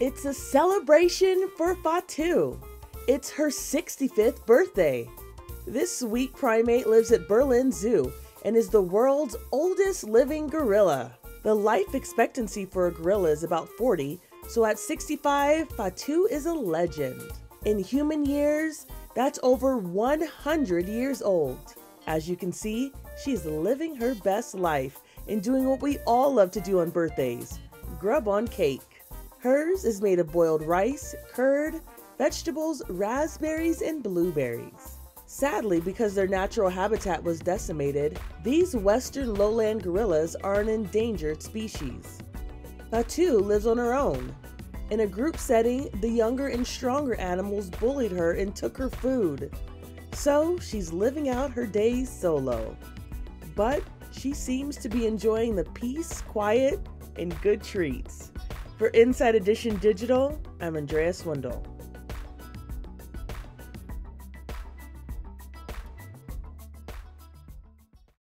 It's a celebration for Fatou. It's her 65th birthday. This sweet primate lives at Berlin Zoo and is the world's oldest living gorilla. The life expectancy for a gorilla is about 40, so at 65, Fatou is a legend. In human years, that's over 100 years old. As you can see, she's living her best life and doing what we all love to do on birthdays grub on cake. Hers is made of boiled rice, curd, vegetables, raspberries, and blueberries. Sadly, because their natural habitat was decimated, these western lowland gorillas are an endangered species. Fatou lives on her own. In a group setting, the younger and stronger animals bullied her and took her food. So she's living out her days solo. But she seems to be enjoying the peace, quiet, and good treats. For Inside Edition Digital, I'm Andrea Swindall.